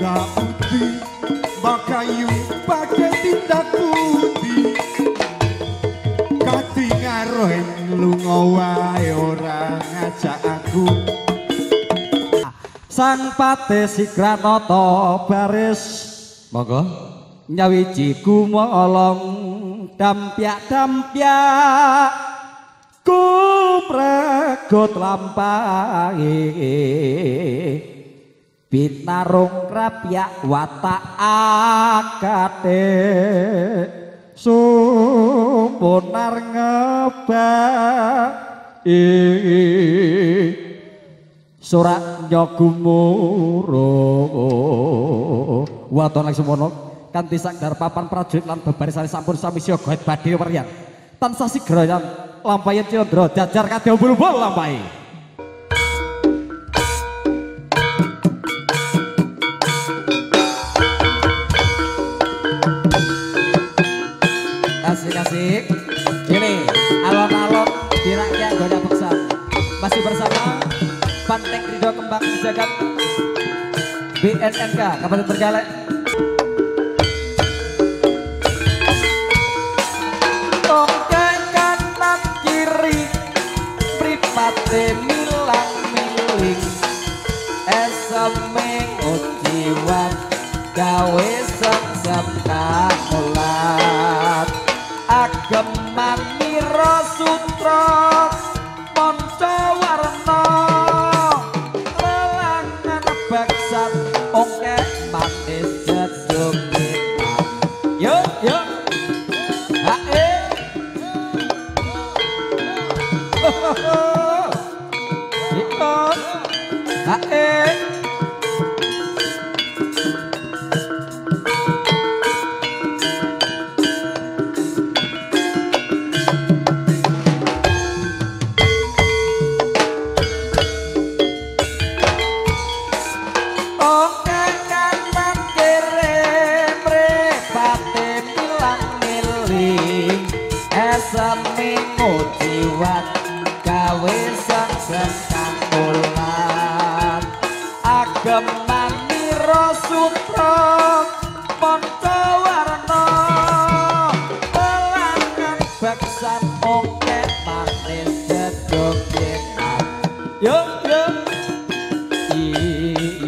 Dauti Makayu pada tindak budi Kati ngarohen lunga wae ora ngajak aku. Sang pate Sigranata baris. Monggo. nyawiji gumolong dampyak-dampyak kumregot lampahi binarung rapyak watak akate sumpunar ngebak surat nyogumuro. Waton langsung mono kanthi sakdar papan prajurit lan bebarisane sampun sami siaga badhe weryan tansah sigrayan lampayan cindra jajar kadhe umbul-umbul lampahe Asik-asik. Ini alon-alon di rakyat Goda Beksan. Masih bersama Pantek Ridho Kembang Jagat BNNK Kabupaten Trenggalek. sutra.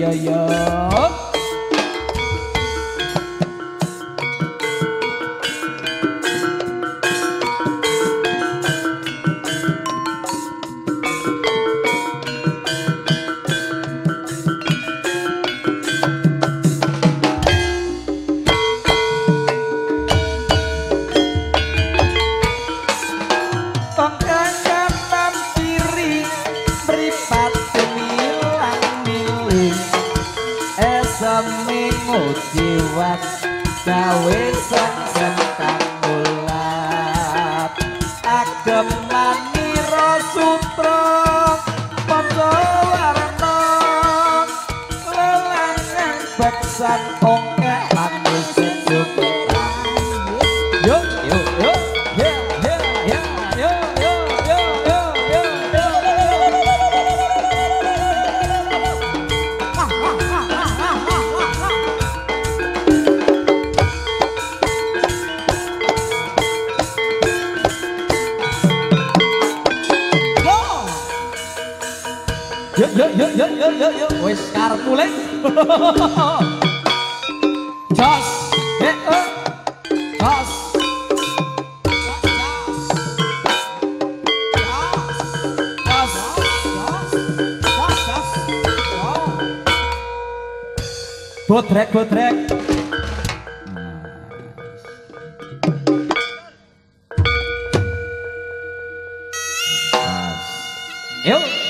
yeah, yeah. jiwat sawe sak sak mulat bolat Yuk, yuk, yuk, yuk, yuk, yuk, yuk, wis karep mulai. Jos, eh, eh, jos. Botrek, botrek. Yuk.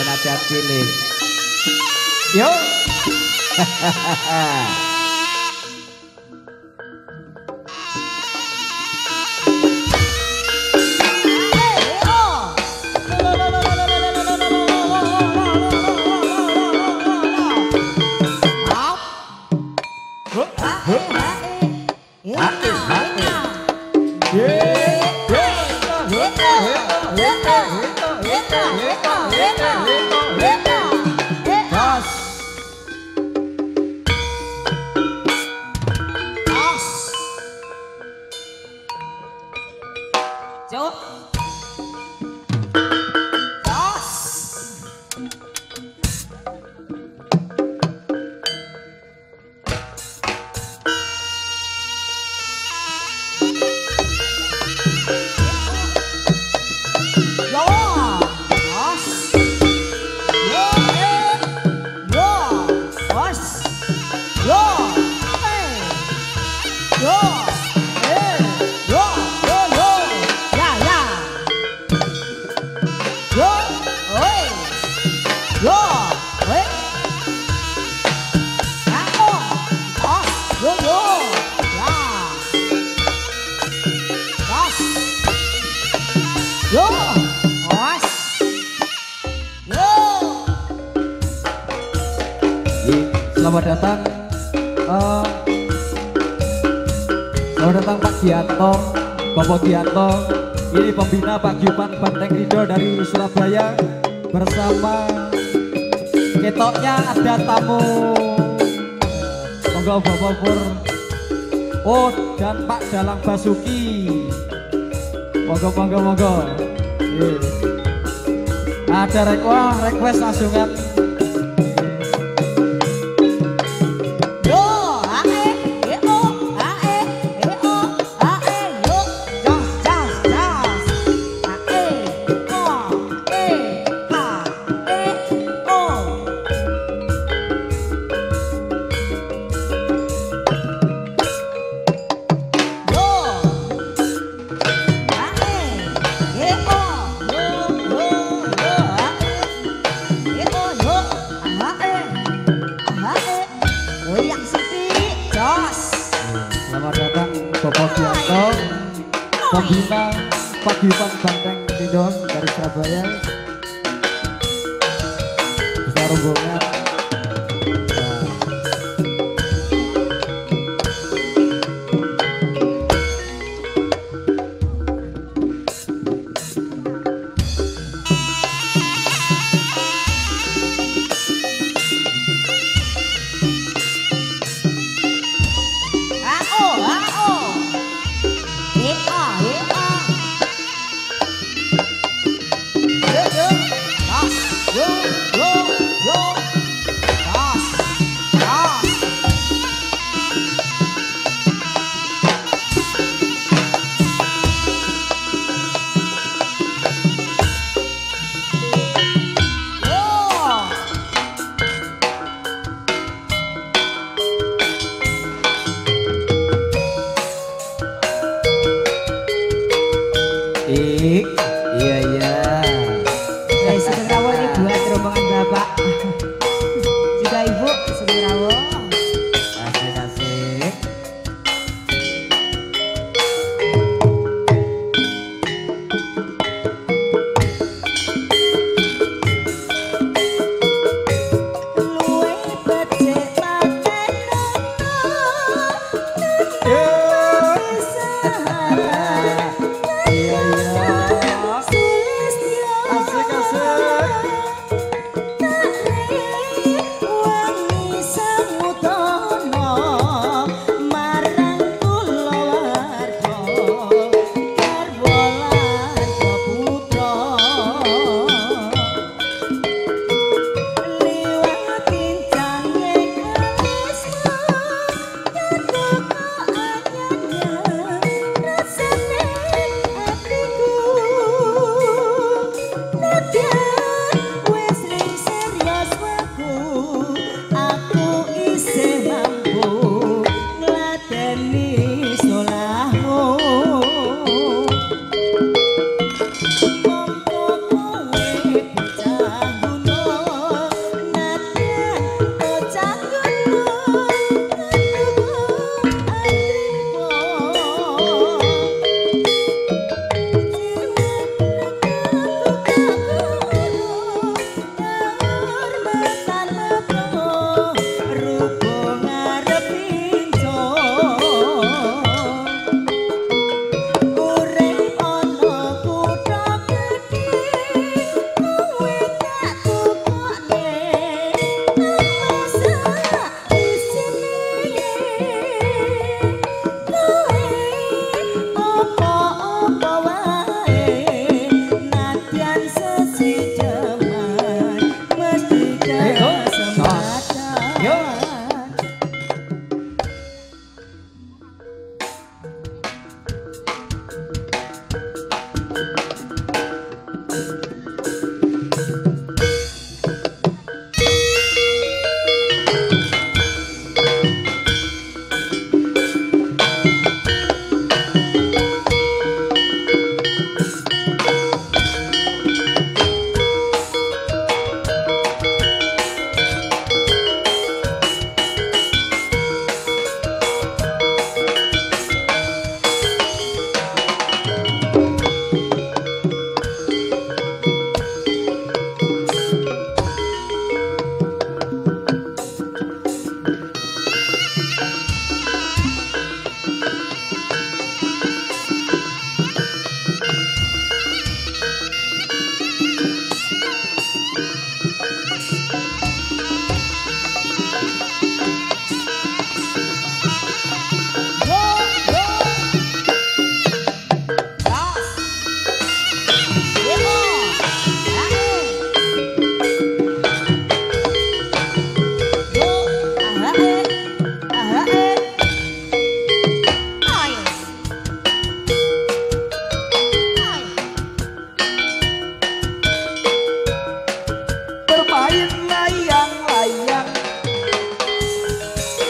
Hati-hati le Yo Selamat datang uh, Selamat datang Pak Gianto Bapak Gianto. Ini pembina Paguyuban Banteng Rido dari Surabaya Bersama Ketoknya ada tamu. Monggo Bapak Pur Oh dan Pak Dalang Basuki. Monggo monggo monggo. Ada request, request langsungan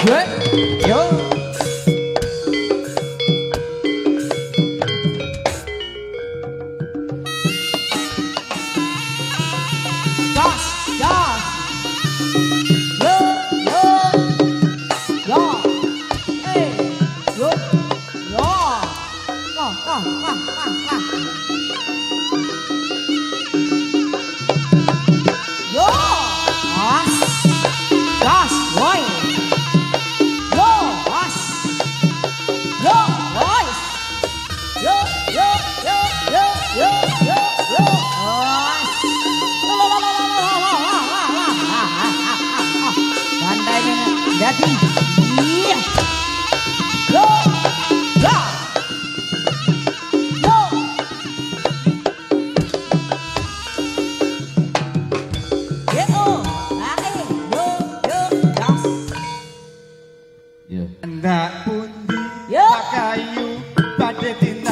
全赢。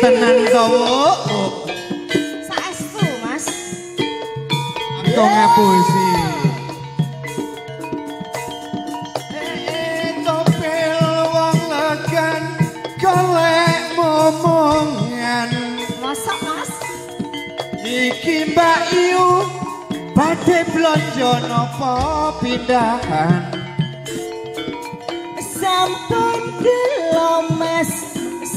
tenan kowe Saestu mas. Engko ngapusi. Eh, mas. Iki Mbak Iyu badhe blonjo napa pindahan? Sampun gelomes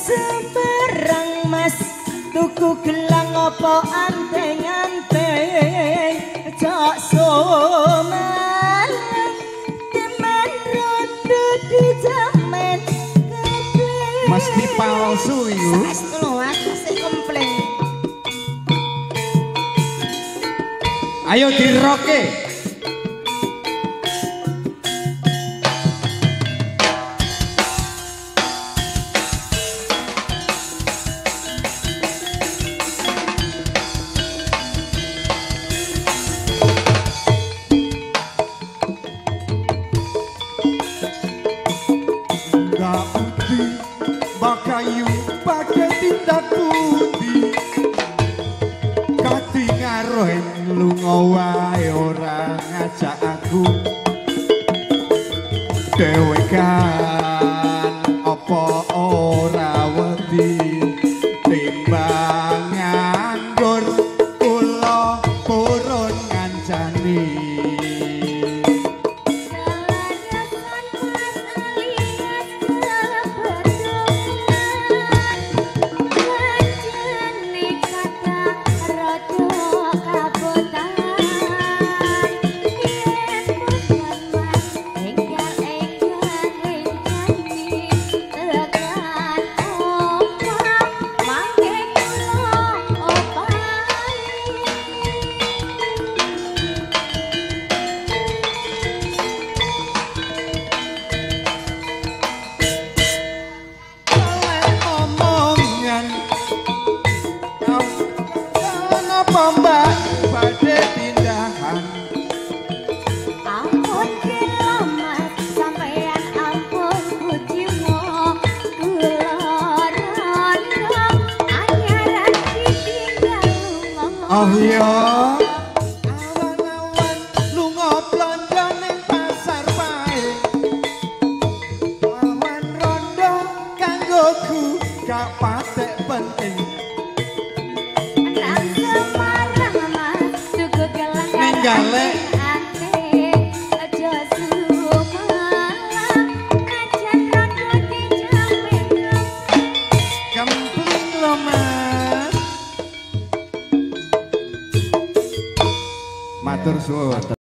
nang seberang mas. Tuku gelang apa anteng-anteng? Cok soman teman rondo di jaman kabeh mesti palsu iku. Saestu lho mas sing komplain. Ayo diroke Oh. Galera! Abrazo. Hasta